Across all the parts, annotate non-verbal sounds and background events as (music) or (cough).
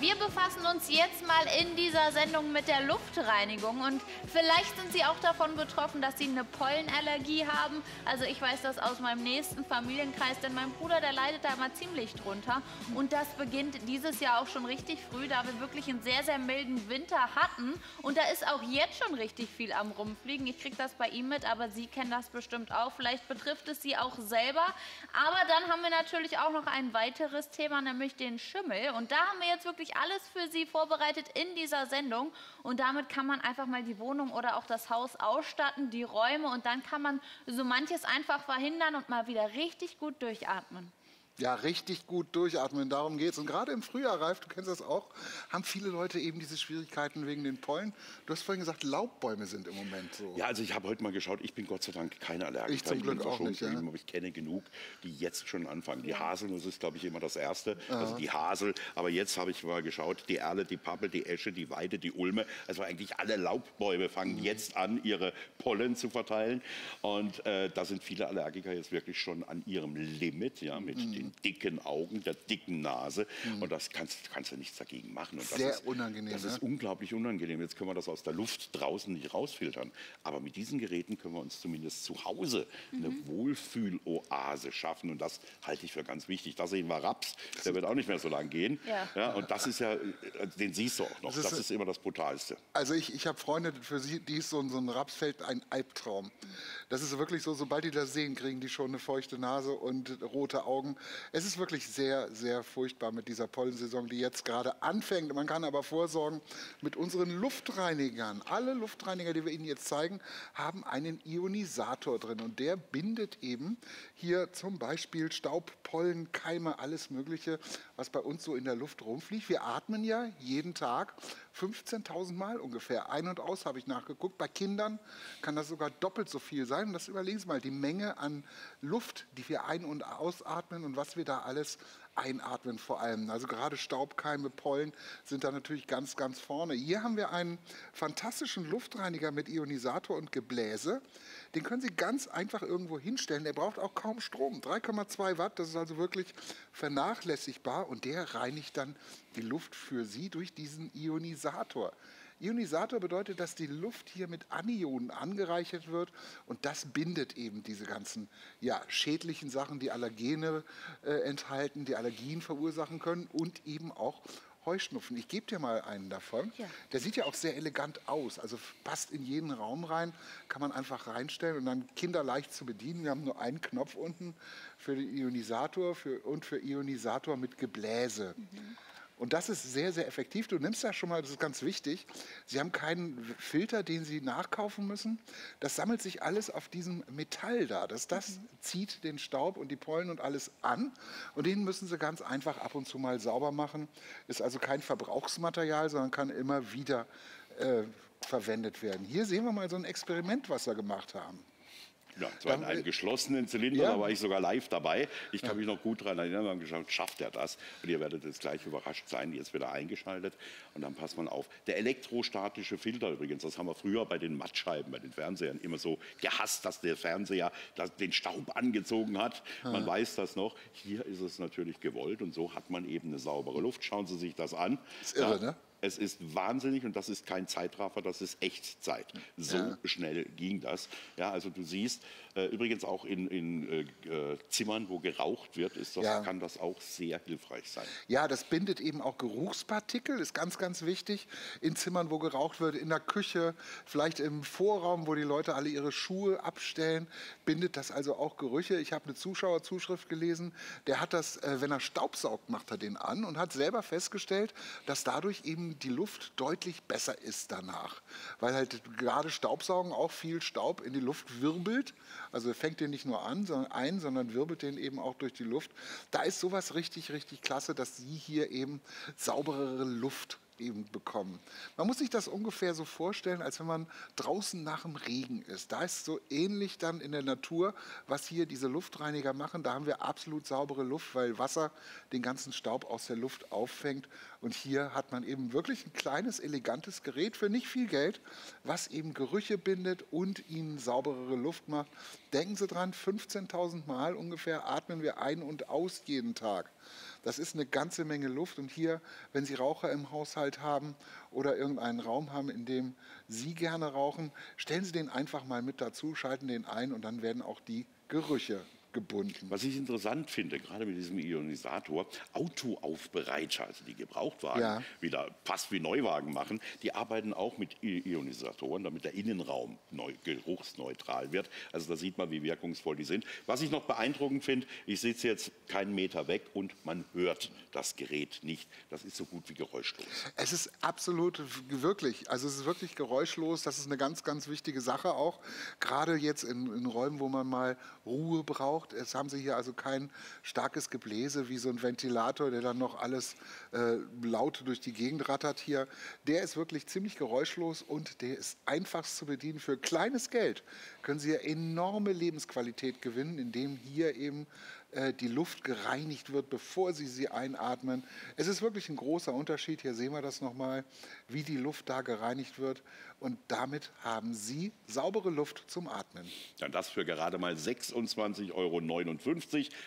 Wir befassen uns jetzt mal in dieser Sendung mit der Luftreinigung und vielleicht sind Sie auch davon betroffen, dass Sie eine Pollenallergie haben. Also ich weiß das aus meinem nächsten Familienkreis, denn mein Bruder, der leidet da immer ziemlich drunter und das beginnt dieses Jahr auch schon richtig früh, da wir wirklich einen sehr, sehr milden Winter hatten und da ist auch jetzt schon richtig viel am rumfliegen. Ich kriege das bei ihm mit, aber Sie kennen das bestimmt auch. Vielleicht betrifft es Sie auch selber. Aber dann haben wir natürlich auch noch ein weiteres Thema, nämlich den Schimmel und da haben wir jetzt wirklich alles für Sie vorbereitet in dieser Sendung. Und damit kann man einfach mal die Wohnung oder auch das Haus ausstatten, die Räume. Und dann kann man so manches einfach verhindern und mal wieder richtig gut durchatmen ja, richtig gut durchatmen. Darum geht es. Und gerade im Frühjahr, Ralf, du kennst das auch, haben viele Leute eben diese Schwierigkeiten wegen den Pollen. Du hast vorhin gesagt, Laubbäume sind im Moment so. Ja, also ich habe heute mal geschaut, ich bin Gott sei Dank keine Allergiker. Ich zum Glück auch nicht, ja. aber ich kenne genug, die jetzt schon anfangen. Die Haselnuss ist, glaube ich, immer das Erste, ja. also die Hasel. Aber jetzt habe ich mal geschaut, die Erle, die Pappel, die Esche, die Weide, die Ulme, also eigentlich alle Laubbäume fangen mhm. jetzt an, ihre Pollen zu verteilen. Und äh, da sind viele Allergiker jetzt wirklich schon an ihrem Limit, ja, mit mhm. den dicken Augen. Der dicken Nase. Mhm. Und das kannst, kannst du nichts dagegen machen. Und Sehr ist, unangenehm. Das ist unglaublich unangenehm. Jetzt können wir das aus der Luft draußen nicht rausfiltern. Aber mit diesen Geräten können wir uns zumindest zu Hause mhm. eine Wohlfühloase schaffen. Und das halte ich für ganz wichtig. Da sehen wir Raps, der wird auch nicht mehr so lang gehen. Ja. ja und das ist ja, den siehst du auch noch. Das ist, das ist immer das Brutalste. Also ich, ich habe Freunde, für sie, die ist so, so ein Rapsfeld ein Albtraum. Das ist wirklich so, sobald die das sehen, kriegen die schon eine feuchte Nase und rote Augen. Es ist wirklich sehr, sehr furchtbar mit dieser Pollensaison, die jetzt gerade anfängt. Man kann aber vorsorgen mit unseren Luftreinigern. Alle Luftreiniger, die wir Ihnen jetzt zeigen, haben einen Ionisator drin und der bindet eben hier zum Beispiel Staub, Pollen, Keime, alles Mögliche, was bei uns so in der Luft rumfliegt. Wir atmen ja jeden Tag 15.000 Mal ungefähr. Ein- und aus habe ich nachgeguckt. Bei Kindern kann das sogar doppelt so viel sein. Und das überlegen Sie mal, die Menge an Luft, die wir ein- und ausatmen und was wir da alles einatmen vor allem. Also gerade Staubkeime, Pollen sind da natürlich ganz, ganz vorne. Hier haben wir einen fantastischen Luftreiniger mit Ionisator und Gebläse. Den können Sie ganz einfach irgendwo hinstellen. Der braucht auch kaum Strom. 3,2 Watt, das ist also wirklich vernachlässigbar. Und der reinigt dann die Luft für Sie durch diesen Ionisator. Ionisator bedeutet, dass die Luft hier mit Anionen angereichert wird und das bindet eben diese ganzen ja, schädlichen Sachen, die Allergene äh, enthalten, die Allergien verursachen können und eben auch Heuschnupfen. Ich gebe dir mal einen davon. Ja. Der sieht ja auch sehr elegant aus. Also passt in jeden Raum rein, kann man einfach reinstellen und dann kinderleicht zu bedienen. Wir haben nur einen Knopf unten für den Ionisator für, und für Ionisator mit Gebläse. Mhm. Und das ist sehr, sehr effektiv. Du nimmst ja schon mal, das ist ganz wichtig, Sie haben keinen Filter, den Sie nachkaufen müssen. Das sammelt sich alles auf diesem Metall da. Das, das mhm. zieht den Staub und die Pollen und alles an. Und den müssen Sie ganz einfach ab und zu mal sauber machen. Ist also kein Verbrauchsmaterial, sondern kann immer wieder äh, verwendet werden. Hier sehen wir mal so ein Experiment, was wir gemacht haben. Ja, zwar in einem geschlossenen Zylinder, ja. da war ich sogar live dabei. Ich kann mich noch gut daran erinnern, wir haben geschaut, schafft er das? Und ihr werdet jetzt gleich überrascht sein, jetzt wird er eingeschaltet. Und dann passt man auf. Der elektrostatische Filter übrigens, das haben wir früher bei den Mattscheiben, bei den Fernsehern immer so gehasst, dass der Fernseher den Staub angezogen hat. Man ja. weiß das noch. Hier ist es natürlich gewollt und so hat man eben eine saubere Luft. Schauen Sie sich das an. Das ist irre, ne? Es ist wahnsinnig und das ist kein Zeitraffer, das ist Echtzeit. So ja. schnell ging das. Ja, also du siehst, übrigens auch in, in äh, äh, Zimmern, wo geraucht wird, ist das, ja. kann das auch sehr hilfreich sein. Ja, das bindet eben auch Geruchspartikel, ist ganz, ganz wichtig. In Zimmern, wo geraucht wird, in der Küche, vielleicht im Vorraum, wo die Leute alle ihre Schuhe abstellen, bindet das also auch Gerüche. Ich habe eine Zuschauerzuschrift gelesen, der hat das, äh, wenn er Staubsaugt, macht er den an und hat selber festgestellt, dass dadurch eben die Luft deutlich besser ist danach. Weil halt gerade Staubsaugen auch viel Staub in die Luft wirbelt. Also fängt den nicht nur an, sondern ein, sondern wirbelt den eben auch durch die Luft. Da ist sowas richtig, richtig klasse, dass Sie hier eben sauberere Luft eben bekommen. Man muss sich das ungefähr so vorstellen, als wenn man draußen nach dem Regen ist. Da ist so ähnlich dann in der Natur, was hier diese Luftreiniger machen. Da haben wir absolut saubere Luft, weil Wasser den ganzen Staub aus der Luft auffängt. Und hier hat man eben wirklich ein kleines, elegantes Gerät für nicht viel Geld, was eben Gerüche bindet und ihnen sauberere Luft macht. Denken Sie dran, 15.000 Mal ungefähr atmen wir ein und aus jeden Tag. Das ist eine ganze Menge Luft. Und hier, wenn Sie Raucher im Haushalt haben oder irgendeinen Raum haben, in dem Sie gerne rauchen, stellen Sie den einfach mal mit dazu, schalten den ein und dann werden auch die Gerüche gebunden. Was ich interessant finde, gerade mit diesem Ionisator, Autoaufbereiter, also die Gebrauchtwagen ja. wieder fast wie Neuwagen machen, die arbeiten auch mit Ionisatoren, damit der Innenraum neu, geruchsneutral wird. Also da sieht man, wie wirkungsvoll die sind. Was ich noch beeindruckend finde, ich sitze jetzt keinen Meter weg und man hört das Gerät nicht. Das ist so gut wie geräuschlos. Es ist absolut wirklich, also es ist wirklich geräuschlos. Das ist eine ganz, ganz wichtige Sache auch. Gerade jetzt in, in Räumen, wo man mal Ruhe braucht gebraucht. Jetzt haben Sie hier also kein starkes Gebläse wie so ein Ventilator, der dann noch alles äh, laut durch die Gegend rattert hier. Der ist wirklich ziemlich geräuschlos und der ist einfachst zu bedienen. Für kleines Geld können Sie hier enorme Lebensqualität gewinnen, indem hier eben äh, die Luft gereinigt wird, bevor Sie sie einatmen. Es ist wirklich ein großer Unterschied. Hier sehen wir das nochmal, wie die Luft da gereinigt wird. Und damit haben Sie saubere Luft zum Atmen. Dann das für gerade mal 26,59 Euro.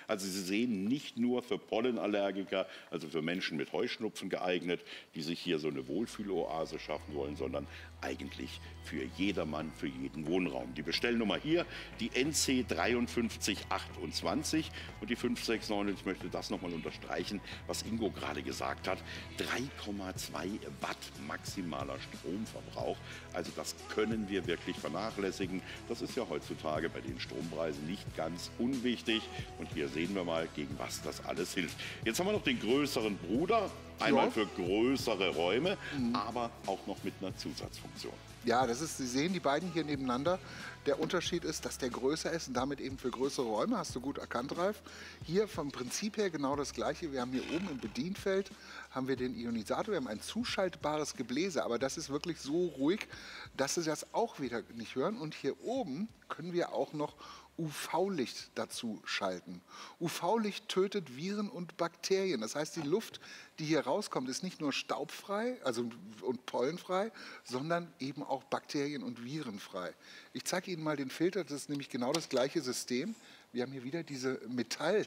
Also Sie sehen, nicht nur für Pollenallergiker, also für Menschen mit Heuschnupfen geeignet, die sich hier so eine Wohlfühloase schaffen wollen, sondern eigentlich für jedermann, für jeden Wohnraum. Die Bestellnummer hier, die NC 5328 und die 569. Ich möchte das nochmal unterstreichen, was Ingo gerade gesagt hat. 3,2 Watt maximaler Stromverbrauch. Also das können wir wirklich vernachlässigen. Das ist ja heutzutage bei den Strompreisen nicht ganz unwichtig. Und hier sehen wir mal, gegen was das alles hilft. Jetzt haben wir noch den größeren Bruder. Einmal für größere Räume, mhm. aber auch noch mit einer Zusatzfunktion. Ja, das ist, Sie sehen die beiden hier nebeneinander. Der Unterschied ist, dass der größer ist und damit eben für größere Räume, hast du gut erkannt, Ralf. Hier vom Prinzip her genau das gleiche. Wir haben hier oben im Bedienfeld haben wir den Ionisator, wir haben ein zuschaltbares Gebläse, aber das ist wirklich so ruhig, dass Sie das auch wieder nicht hören. Und hier oben können wir auch noch UV-Licht dazu schalten. UV-Licht tötet Viren und Bakterien. Das heißt, die Luft, die hier rauskommt, ist nicht nur staubfrei also, und pollenfrei, sondern eben auch bakterien- und virenfrei. Ich zeige Ihnen mal den Filter, das ist nämlich genau das gleiche System. Wir haben hier wieder diese Metall-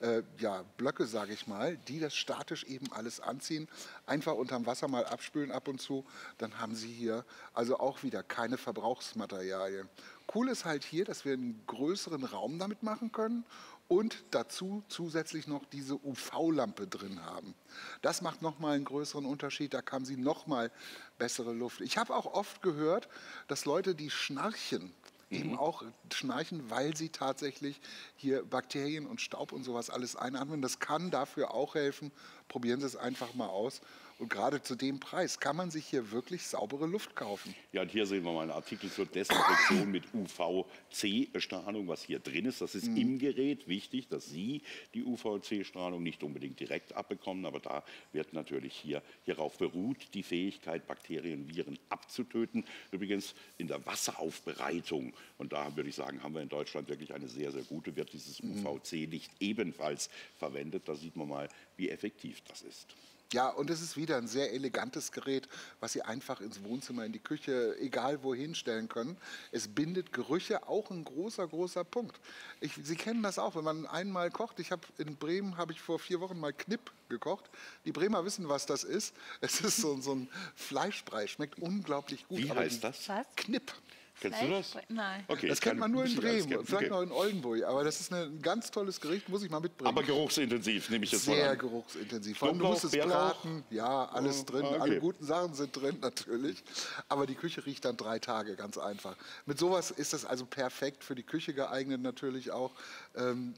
äh, ja, Blöcke, sage ich mal, die das statisch eben alles anziehen. Einfach unterm Wasser mal abspülen ab und zu, dann haben Sie hier also auch wieder keine Verbrauchsmaterialien. Cool ist halt hier, dass wir einen größeren Raum damit machen können und dazu zusätzlich noch diese UV-Lampe drin haben. Das macht nochmal einen größeren Unterschied, da kam sie nochmal bessere Luft. Ich habe auch oft gehört, dass Leute, die schnarchen, eben mhm. auch schnarchen, weil sie tatsächlich hier Bakterien und Staub und sowas alles einatmen. Das kann dafür auch helfen. Probieren Sie es einfach mal aus. Und gerade zu dem Preis kann man sich hier wirklich saubere Luft kaufen. Ja, und hier sehen wir mal einen Artikel zur Desinfektion mit UVC-Strahlung, was hier drin ist. Das ist mhm. im Gerät wichtig, dass Sie die UVC-Strahlung nicht unbedingt direkt abbekommen, aber da wird natürlich hier, hierauf beruht die Fähigkeit, Bakterien, Viren abzutöten. Übrigens in der Wasseraufbereitung, und da würde ich sagen, haben wir in Deutschland wirklich eine sehr, sehr gute, wird dieses mhm. UVC-Licht ebenfalls verwendet. Da sieht man mal, wie effektiv das ist. Ja, und es ist wieder ein sehr elegantes Gerät, was Sie einfach ins Wohnzimmer, in die Küche, egal wohin stellen können. Es bindet Gerüche, auch ein großer, großer Punkt. Ich, Sie kennen das auch, wenn man einmal kocht. Ich habe in Bremen habe ich vor vier Wochen mal Knipp gekocht. Die Bremer wissen, was das ist. Es ist so, so ein Fleischbrei, schmeckt unglaublich gut. Wie heißt das? Knipp. Kennst du das? Nein. Okay, das kennt man nur in Bremen, vielleicht noch in Oldenburg. Aber das ist ein ganz tolles Gericht, muss ich mal mitbringen. Aber geruchsintensiv, nehme ich jetzt Sehr mal Sehr geruchsintensiv. Vor allem, du musst es braten. Ja, alles oh, drin. Okay. Alle guten Sachen sind drin, (laughs) natürlich. Aber die Küche riecht dann drei Tage, ganz einfach. Mit sowas ist das also perfekt für die Küche geeignet, natürlich auch. Ähm,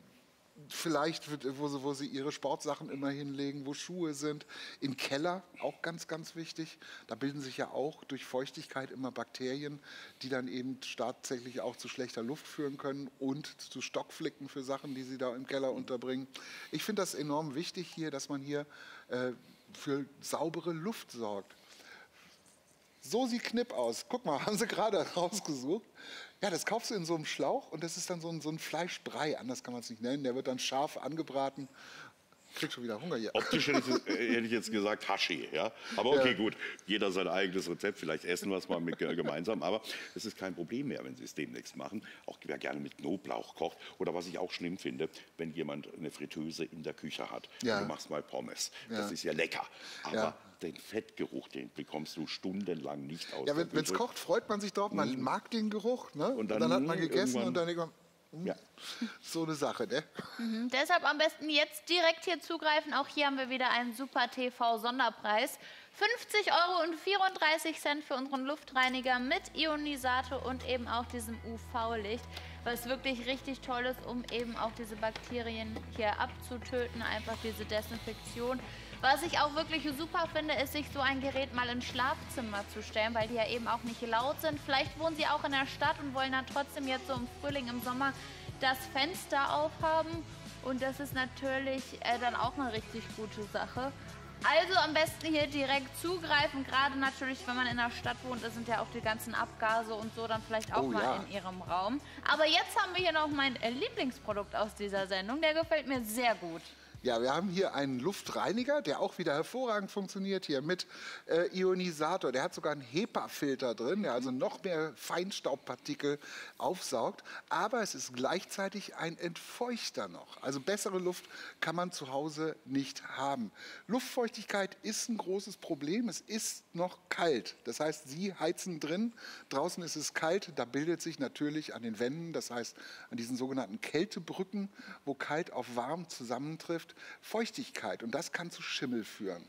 vielleicht, wo sie, wo sie ihre Sportsachen immer hinlegen, wo Schuhe sind. Im Keller, auch ganz, ganz wichtig. Da bilden sich ja auch durch Feuchtigkeit immer Bakterien, die dann eben tatsächlich auch zu schlechter Luft führen können und zu Stockflicken für Sachen, die sie da im Keller unterbringen. Ich finde das enorm wichtig hier, dass man hier äh, für saubere Luft sorgt. So sieht Knipp aus. Guck mal, (laughs) haben sie gerade rausgesucht. Ja, das kaufst du in so einem Schlauch und das ist dann so ein, so ein Fleischbrei, anders kann man es nicht nennen. Der wird dann scharf angebraten. Krieg schon wieder Hunger hier. Optisch hätte ich, äh, jetzt gesagt Hashi, ja. Aber okay, ja. gut. Jeder sein eigenes Rezept. Vielleicht essen wir es mal mit, äh, gemeinsam. Aber es ist kein Problem mehr, wenn Sie es demnächst machen. Auch wer gerne mit Knoblauch kocht. Oder was ich auch schlimm finde, wenn jemand eine Fritteuse in der Küche hat. Ja. Du machst mal Pommes. Das ist ja lecker. Aber den Fettgeruch, den bekommst du stundenlang nicht aus. Ja, wenn es kocht, freut man sich drauf, man mhm. mag den Geruch. Ne? Und, dann, und, dann, hat man gegessen und dann ja. so eine Sache, ne? Mhm. Deshalb am besten jetzt direkt hier zugreifen. Auch hier haben wir wieder einen Super TV Sonderpreis. 50 Euro und 34 Cent für unseren Luftreiniger mit Ionisator und eben auch diesem UV-Licht, was wirklich richtig toll ist, um eben auch diese Bakterien hier abzutöten, einfach diese Desinfektion. Was ich auch wirklich super finde, ist, sich so ein Gerät mal ins Schlafzimmer zu stellen, weil die ja eben auch nicht laut sind. Vielleicht wohnen sie auch in der Stadt und wollen dann trotzdem jetzt so im Frühling, im Sommer das Fenster aufhaben. Und das ist natürlich äh, dann auch eine richtig gute Sache. Also am besten hier direkt zugreifen, gerade natürlich, wenn man in der Stadt wohnt, da sind ja auch die ganzen Abgase und so dann vielleicht auch oh, mal ja. in ihrem Raum. Aber jetzt haben wir hier noch mein Lieblingsprodukt aus dieser Sendung, der gefällt mir sehr gut. Ja, wir haben hier einen Luftreiniger, der auch wieder hervorragend funktioniert hier mit äh, Ionisator. Der hat sogar einen HEPA-Filter drin, der also noch mehr Feinstaubpartikel aufsaugt. Aber es ist gleichzeitig ein Entfeuchter noch. Also bessere Luft kann man zu Hause nicht haben. Luftfeuchtigkeit ist ein großes Problem. Es ist noch kalt. Das heißt, Sie heizen drin. Draußen ist es kalt. Da bildet sich natürlich an den Wänden, das heißt an diesen sogenannten Kältebrücken, wo kalt auf warm zusammentrifft, Feuchtigkeit und das kann zu Schimmel führen.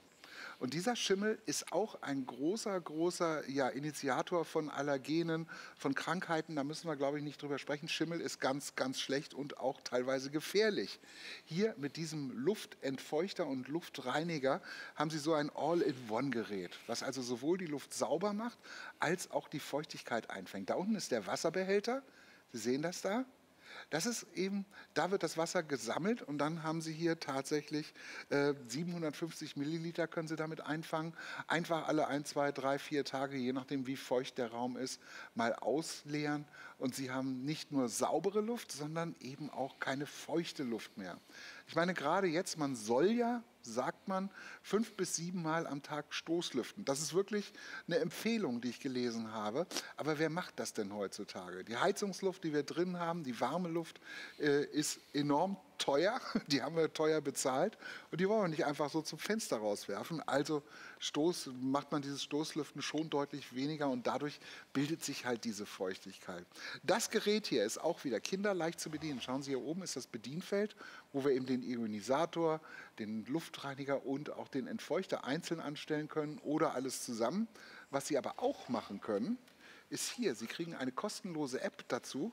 Und dieser Schimmel ist auch ein großer, großer ja, Initiator von Allergenen, von Krankheiten. Da müssen wir, glaube ich, nicht drüber sprechen. Schimmel ist ganz, ganz schlecht und auch teilweise gefährlich. Hier mit diesem Luftentfeuchter und Luftreiniger haben Sie so ein All-in-One-Gerät, was also sowohl die Luft sauber macht, als auch die Feuchtigkeit einfängt. Da unten ist der Wasserbehälter. Sie sehen das da? Das ist eben, da wird das Wasser gesammelt und dann haben Sie hier tatsächlich äh, 750 Milliliter können Sie damit einfangen. Einfach alle ein, zwei, drei, vier Tage, je nachdem wie feucht der Raum ist, mal ausleeren und Sie haben nicht nur saubere Luft, sondern eben auch keine feuchte Luft mehr. Ich meine, gerade jetzt, man soll ja, sagt man, fünf bis sieben Mal am Tag Stoßlüften. Das ist wirklich eine Empfehlung, die ich gelesen habe. Aber wer macht das denn heutzutage? Die Heizungsluft, die wir drin haben, die warme Luft, äh, ist enorm teuer, (laughs) die haben wir teuer bezahlt und die wollen wir nicht einfach so zum Fenster rauswerfen. Also Stoß, macht man dieses Stoßlüften schon deutlich weniger und dadurch bildet sich halt diese Feuchtigkeit. Das Gerät hier ist auch wieder kinderleicht zu bedienen. Schauen Sie hier oben ist das Bedienfeld, wo wir eben den Ionisator, den Luftreiniger und auch den Entfeuchter einzeln anstellen können oder alles zusammen. Was Sie aber auch machen können, ist hier, Sie kriegen eine kostenlose App dazu,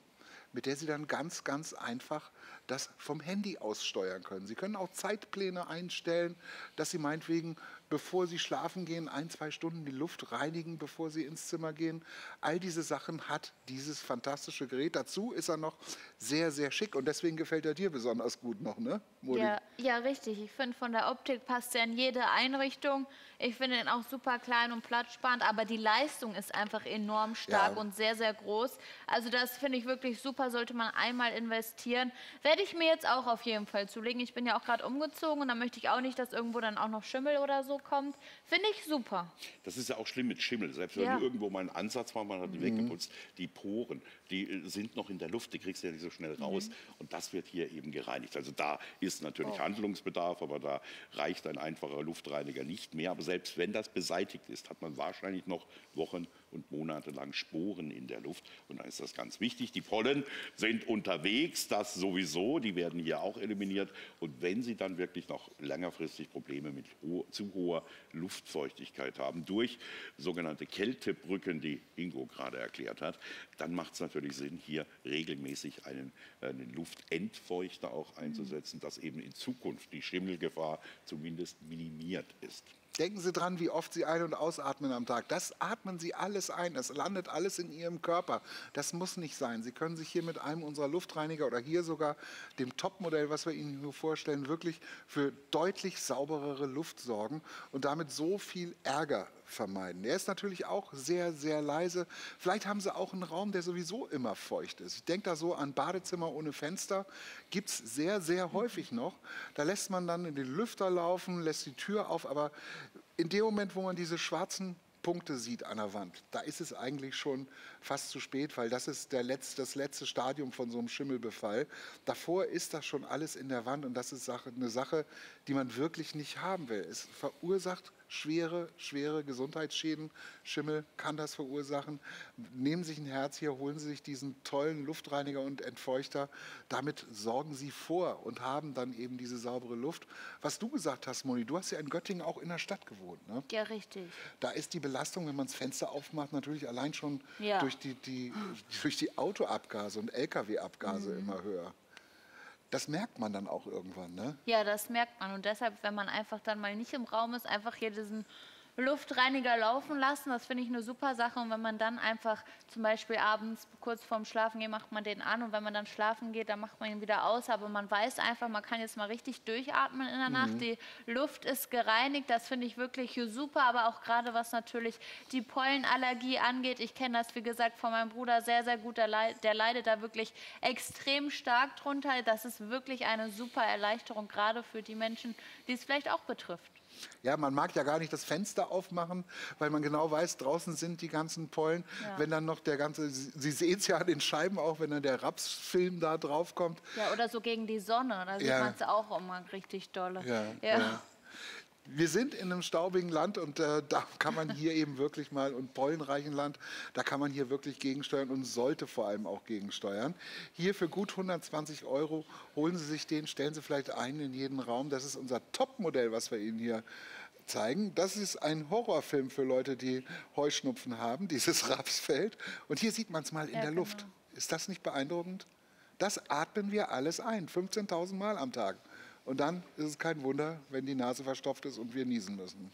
mit der Sie dann ganz, ganz einfach das vom Handy aus steuern können. Sie können auch Zeitpläne einstellen, dass Sie meinetwegen, bevor Sie schlafen gehen, ein, zwei Stunden die Luft reinigen, bevor Sie ins Zimmer gehen. All diese Sachen hat dieses fantastische Gerät. Dazu ist er noch sehr, sehr schick und deswegen gefällt er dir besonders gut noch, ne? Modi? Ja, ja, richtig. Ich finde, von der Optik passt er in jede Einrichtung. Ich finde ihn auch super klein und platzsparend, aber die Leistung ist einfach enorm stark ja. und sehr, sehr groß. Also das finde ich wirklich super, sollte man einmal investieren. Werde ich mir jetzt auch auf jeden Fall zulegen. Ich bin ja auch gerade umgezogen und da möchte ich auch nicht, dass irgendwo dann auch noch Schimmel oder so kommt. Finde ich super. Das ist ja auch schlimm mit Schimmel. Selbst wenn ja. du irgendwo mal einen Ansatz machst, man hat die mhm. weggeputzt, die Poren, die äh, sind noch in der Luft, die kriegst du ja nicht so schnell raus. Mhm. Und das wird hier eben gereinigt. Also da ist natürlich oh. Handlungsbedarf, aber da reicht ein einfacher Luftreiniger nicht mehr. Aber selbst wenn das beseitigt ist, hat man wahrscheinlich noch Wochen und monatelang Sporen in der Luft. Und da ist das ganz wichtig. Die Pollen sind unterwegs, das sowieso, die werden hier auch eliminiert. Und wenn Sie dann wirklich noch längerfristig Probleme mit ho zu hoher Luftfeuchtigkeit haben, durch sogenannte Kältebrücken, die Ingo gerade erklärt hat, dann macht es natürlich Sinn, hier regelmäßig einen, einen Luftentfeuchter auch einzusetzen, dass eben in Zukunft die Schimmelgefahr zumindest minimiert ist. Denken Sie dran, wie oft Sie ein- und ausatmen am Tag. Das atmen Sie alles ein. Das landet alles in Ihrem Körper. Das muss nicht sein. Sie können sich hier mit einem unserer Luftreiniger oder hier sogar dem Topmodell, was wir Ihnen nur vorstellen, wirklich für deutlich sauberere Luft sorgen und damit so viel Ärger vermeiden. Der ist natürlich auch sehr, sehr leise. Vielleicht haben Sie auch einen Raum, der sowieso immer feucht ist. Ich denke da so an Badezimmer ohne Fenster. Gibt es sehr, sehr häufig noch. Da lässt man dann in den Lüfter laufen, lässt die Tür auf, aber in dem Moment, wo man diese schwarzen Punkte sieht an der Wand, da ist es eigentlich schon fast zu spät, weil das ist der letzte, das letzte Stadium von so einem Schimmelbefall. Davor ist das schon alles in der Wand und das ist Sache, eine Sache, die man wirklich nicht haben will. Es verursacht schwere, schwere Gesundheitsschäden. Schimmel kann das verursachen. Nehmen Sie sich ein Herz hier, holen Sie sich diesen tollen Luftreiniger und Entfeuchter. Damit sorgen Sie vor und haben dann eben diese saubere Luft. Was du gesagt hast, Moni, du hast ja in Göttingen auch in der Stadt gewohnt. Ne? Ja, richtig. Da ist die Belastung, wenn man das Fenster aufmacht, natürlich allein schon ja. durch, die, die, durch die Autoabgase und Lkw-Abgase mhm. immer höher. Das merkt man dann auch irgendwann, ne? Ja, das merkt man. Und deshalb, wenn man einfach dann mal nicht im Raum ist, einfach hier diesen Luftreiniger laufen lassen. Das finde ich eine super Sache. Und wenn man dann einfach zum Beispiel abends kurz vorm Schlafen geht, macht man den an. Und wenn man dann schlafen geht, dann macht man ihn wieder aus. Aber man weiß einfach, man kann jetzt mal richtig durchatmen in der mhm. Nacht. Die Luft ist gereinigt. Das finde ich wirklich super. Aber auch gerade was natürlich die Pollenallergie angeht. Ich kenne das, wie gesagt, von meinem Bruder sehr, sehr gut. Der, leid, der leidet da wirklich extrem stark drunter. Das ist wirklich eine super Erleichterung, gerade für die Menschen, die es vielleicht auch betrifft. Ja, man mag ja gar nicht das Fenster aufmachen, weil man genau weiß, draußen sind die ganzen Pollen. Ja. Wenn dann noch der ganze, Sie sehen es ja an den Scheiben auch, wenn dann der Rapsfilm da drauf kommt. Ja, oder so gegen die Sonne, da sieht man es auch immer richtig dolle. ja. ja wir sind in einem staubigen Land und äh, da kann man hier eben wirklich mal, und pollenreichen Land, da kann man hier wirklich gegensteuern und sollte vor allem auch gegensteuern. Hier für gut 120 Euro holen Sie sich den, stellen Sie vielleicht einen in jeden Raum. Das ist unser Topmodell, was wir Ihnen hier zeigen. Das ist ein Horrorfilm für Leute, die Heuschnupfen haben, dieses (laughs) Rapsfeld. Und hier sieht man es mal in ja, der genau. Luft. Ist das nicht beeindruckend? Das atmen wir alles ein, 15.000 Mal am Tag. Und dann ist es kein Wunder, wenn die Nase verstopft ist und wir niesen müssen.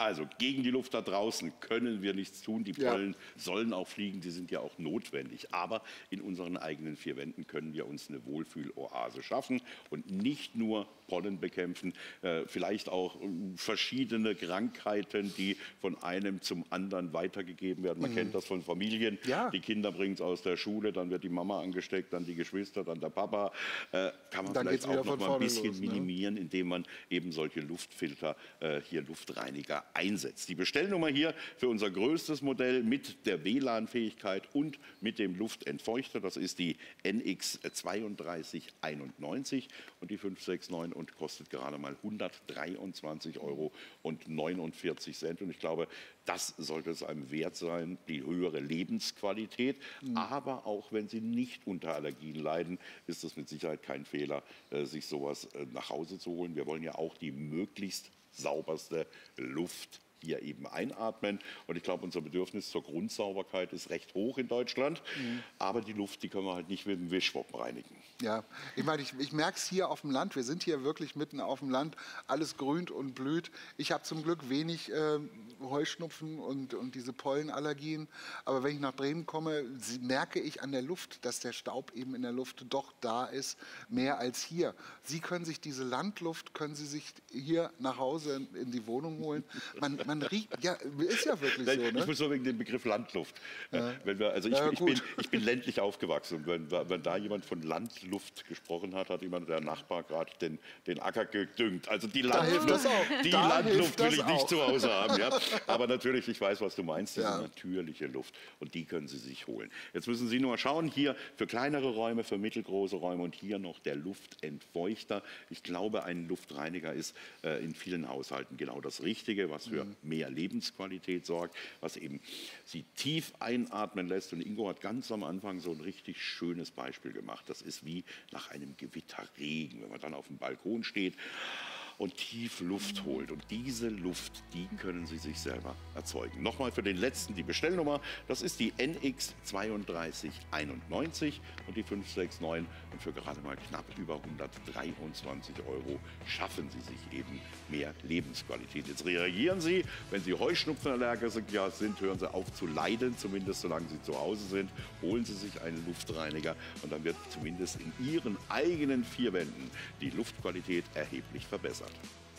Also gegen die Luft da draußen können wir nichts tun. Die Pollen ja. sollen auch fliegen, die sind ja auch notwendig. Aber in unseren eigenen vier Wänden können wir uns eine Wohlfühloase schaffen und nicht nur Pollen bekämpfen, äh, vielleicht auch äh, verschiedene Krankheiten, die von einem zum anderen weitergegeben werden. Man mhm. kennt das von Familien. Ja. Die Kinder bringen es aus der Schule, dann wird die Mama angesteckt, dann die Geschwister, dann der Papa. Äh, kann man dann vielleicht auch noch mal ein bisschen los, ne? minimieren, indem man eben solche Luftfilter, äh, hier Luftreiniger einsetzt. Die Bestellnummer hier für unser größtes Modell mit der WLAN-Fähigkeit und mit dem Luftentfeuchter, das ist die NX 3291 und die 569 und kostet gerade mal 123,49 Euro. Und ich glaube, das sollte es einem wert sein, die höhere Lebensqualität. Mhm. Aber auch wenn Sie nicht unter Allergien leiden, ist es mit Sicherheit kein Fehler, äh, sich sowas äh, nach Hause zu holen. Wir wollen ja auch die möglichst sauberste Luft hier eben einatmen. Und ich glaube, unser Bedürfnis zur Grundsauberkeit ist recht hoch in Deutschland. Mhm. Aber die Luft, die können wir halt nicht mit dem Wischmopp reinigen. Ja, ich meine, ich, ich merke es hier auf dem Land. Wir sind hier wirklich mitten auf dem Land. Alles grünt und blüht. Ich habe zum Glück wenig äh, Heuschnupfen und, und diese Pollenallergien. Aber wenn ich nach Bremen komme, merke ich an der Luft, dass der Staub eben in der Luft doch da ist, mehr als hier. Sie können sich diese Landluft, können Sie sich hier nach Hause in, die Wohnung holen. Man, man riecht, ja, ist ja wirklich Nein, so. Ne? Ich muss nur wegen dem Begriff Landluft. Ja. Wenn wir, also ich, ja, ich, bin, ich, bin, ländlich aufgewachsen wenn, wenn, da jemand von Landluft gesprochen hat, hat jemand der Nachbar gerade den, den Acker gedüngt. Also die Landluft, die Landluft will ich nicht zu Hause haben. Ja? Aber natürlich, ich weiß, was du meinst, diese ja. natürliche Luft und die können Sie sich holen. Jetzt müssen Sie nur schauen, hier für kleinere Räume, für mittelgroße Räume und hier noch der Luftentfeuchter. Ich glaube, ein Luftreiniger ist äh, in vielen Haushalten genau das Richtige, was für mhm mehr Lebensqualität sorgt, was eben sie tief einatmen lässt. Und Ingo hat ganz am Anfang so ein richtig schönes Beispiel gemacht. Das ist wie nach einem Gewitterregen, wenn man dann auf dem Balkon steht und tief Luft holt. Und diese Luft, die können Sie sich selber erzeugen. Nochmal für den letzten die Bestellnummer. Das ist die NX 3291 und die 569. Und für gerade mal knapp über 123 Euro schaffen Sie sich eben mehr Lebensqualität. Jetzt reagieren Sie, wenn Sie Heuschnupfenallergiker sind, hören Sie auf zu leiden, zumindest solange Sie zu Hause sind. Holen Sie sich einen Luftreiniger und dann wird zumindest in Ihren eigenen vier Wänden die Luftqualität erheblich verbessert. out.